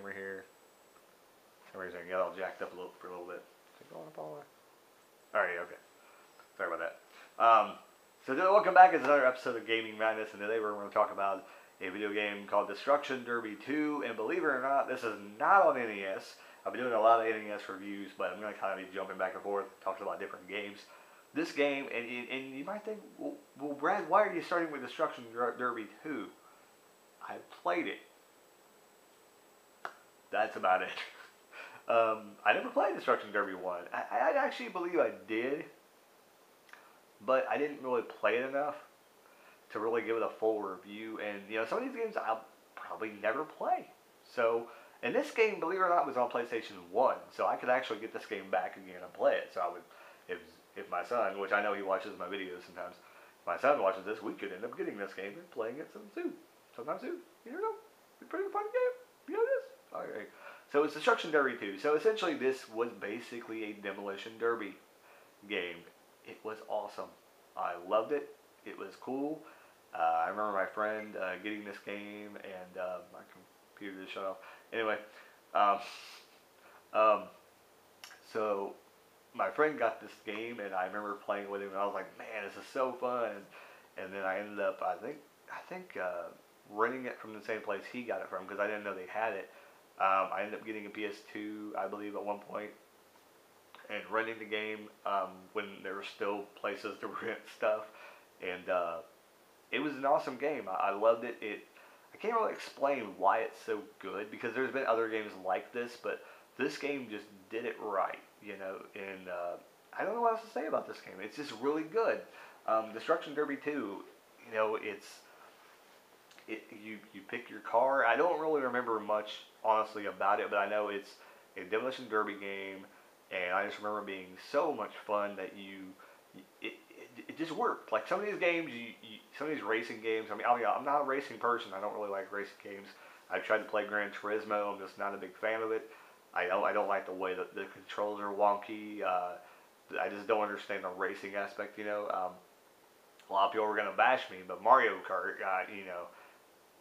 camera here. For some reason, I got all jacked up a little for a little bit. Is it going up all the way? All right, okay. Sorry about that. Um, so welcome back. It's another episode of Gaming Madness, and today we're going to talk about a video game called Destruction Derby 2. And believe it or not, this is not on NES. I've been doing a lot of NES reviews, but I'm going to kind of be jumping back and forth, talking about different games. This game, and, and you might think, well, well, Brad, why are you starting with Destruction Derby 2? I played it. That's about it. Um, I never played Destruction Derby 1. I, I actually believe I did, but I didn't really play it enough to really give it a full review. And, you know, some of these games I'll probably never play. So, and this game, believe it or not, was on PlayStation 1. So I could actually get this game back again and play it. So I would, if, if my son, which I know he watches my videos sometimes, if my son watches this, we could end up getting this game and playing it some soon. Sometime soon. You never know. Pretty fun game. You know this? Alright. So it's Destruction Derby 2. So essentially this was basically a Demolition Derby game. It was awesome. I loved it. It was cool. Uh, I remember my friend uh, getting this game and uh, my computer just shut off. Anyway, um, um, so my friend got this game and I remember playing with him and I was like, man, this is so fun. And, and then I ended up, I think, I think uh, renting it from the same place he got it from because I didn't know they had it. Um, I ended up getting a PS2, I believe, at one point, and renting the game um, when there were still places to rent stuff, and uh, it was an awesome game. I, I loved it. It I can't really explain why it's so good because there's been other games like this, but this game just did it right, you know. And uh, I don't know what else to say about this game. It's just really good. Um, Destruction Derby 2, you know, it's it, you you pick your car. I don't really remember much honestly about it, but I know it's a demolition derby game, and I just remember being so much fun that you it, it, it just worked. Like some of these games, you, you some of these racing games. I mean, I mean, I'm not a racing person. I don't really like racing games. I've tried to play Gran Turismo. I'm just not a big fan of it. I don't I don't like the way that the controls are wonky. Uh, I just don't understand the racing aspect. You know, um, a lot of people were gonna bash me, but Mario Kart, uh, you know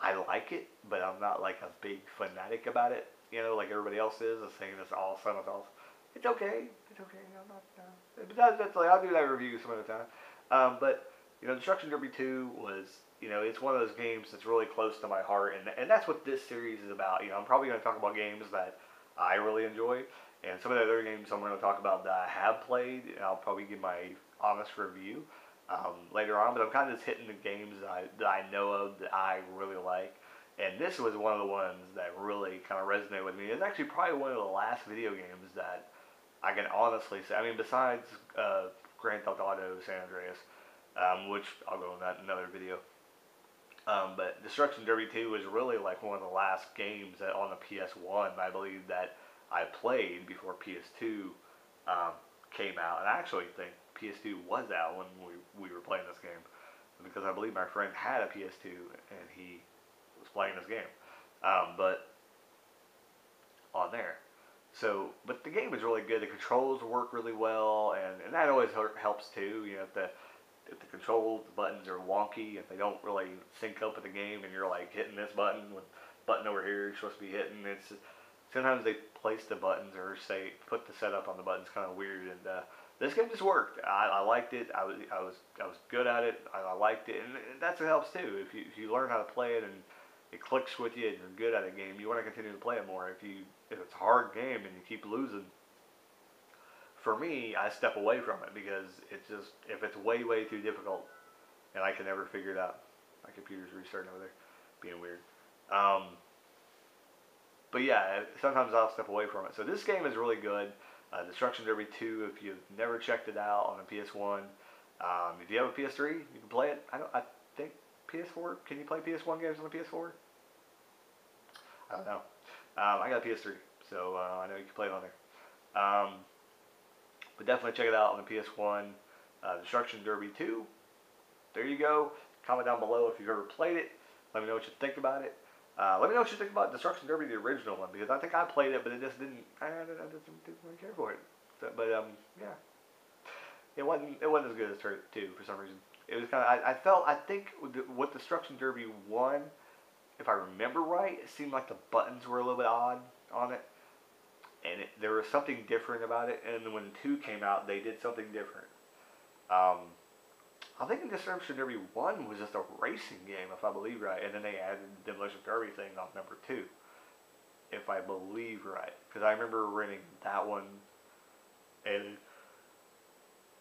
I like it, but I'm not like a big fanatic about it. You know, like everybody else is, is saying it's awesome, it's awesome. It's okay, it's okay. I'm not. Uh, but that's, that's like I'll do that review some other time. Um, but you know, Destruction Derby 2 was, you know, it's one of those games that's really close to my heart, and and that's what this series is about. You know, I'm probably going to talk about games that I really enjoy, and some of the other games I'm going to talk about that I have played, and I'll probably give my honest review um, later on, but I'm kind of just hitting the games that I, that I know of that I really like. And this was one of the ones that really kind of resonated with me. It's actually probably one of the last video games that I can honestly say. I mean, besides uh, Grand Theft Auto San Andreas, um, which I'll go on that in another video. Um, but Destruction Derby 2 was really like one of the last games that on the PS1, I believe, that I played before PS2 um, came out. And I actually think PS2 was out when we, we were playing this game. Because I believe my friend had a PS2 and he was playing this game. Um, but on there. So, but the game is really good. The controls work really well, and, and that always helps too. You know, if the if the control the buttons are wonky, if they don't really sync up with the game, and you're like hitting this button with button over here you're supposed to be hitting, it's sometimes they place the buttons or say put the setup on the buttons kind of weird, and uh, this game just worked. I, I liked it. I was I was I was good at it. I, I liked it, and that's what helps too. If you if you learn how to play it and it clicks with you and you're good at a game, you want to continue to play it more. If you if it's a hard game and you keep losing, for me, I step away from it because it's just if it's way way too difficult, and I can never figure it out. My computer's restarting over there, being weird. Um, but yeah, sometimes I'll step away from it. So this game is really good. Uh, Destruction Derby 2, if you've never checked it out on a PS1, um, if you have a PS3, you can play it. I don't. I think PS4. Can you play PS1 games on the PS4? I don't know. Um, I got a PS3, so uh, I know you can play it on there. Um, but definitely check it out on the PS1. Uh, Destruction Derby 2. There you go. Comment down below if you've ever played it. Let me know what you think about it. Uh, let me know what you think about Destruction Derby, the original one, because I think I played it, but it just didn't. I, I, I just didn't really care for it. So, but um, yeah, it wasn't. It wasn't as good as two for some reason. It was kind of. I, I felt. I think with, Destruction Derby one, if I remember right, it seemed like the buttons were a little bit odd on it, and it, there was something different about it. And when two came out, they did something different. Um, I think in Destruction Derby one was just a racing game, if I believe right, and then they added the Demolition Derby thing on number two, if I believe right, because I remember renting that one, and,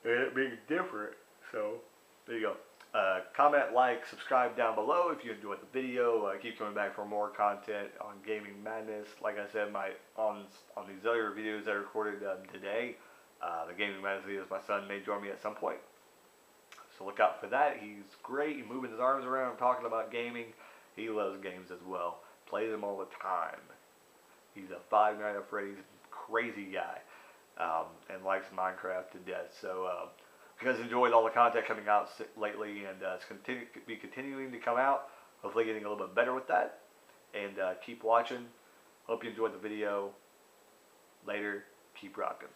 and it being different. So there you go. Uh, comment, like, subscribe down below if you enjoyed the video. Uh, keep coming back for more content on Gaming Madness. Like I said, my on on these other videos that I recorded um, today, uh, the Gaming Madness videos, my son may join me at some point. So look out for that. He's great. He's moving his arms around, talking about gaming. He loves games as well. Plays them all the time. He's a Five Nights at Freddy's crazy guy, um, and likes Minecraft to death. So. Uh, you guys enjoyed all the content coming out lately, and uh, it's continue be continuing to come out. Hopefully, getting a little bit better with that. And uh, keep watching. Hope you enjoyed the video. Later. Keep rocking.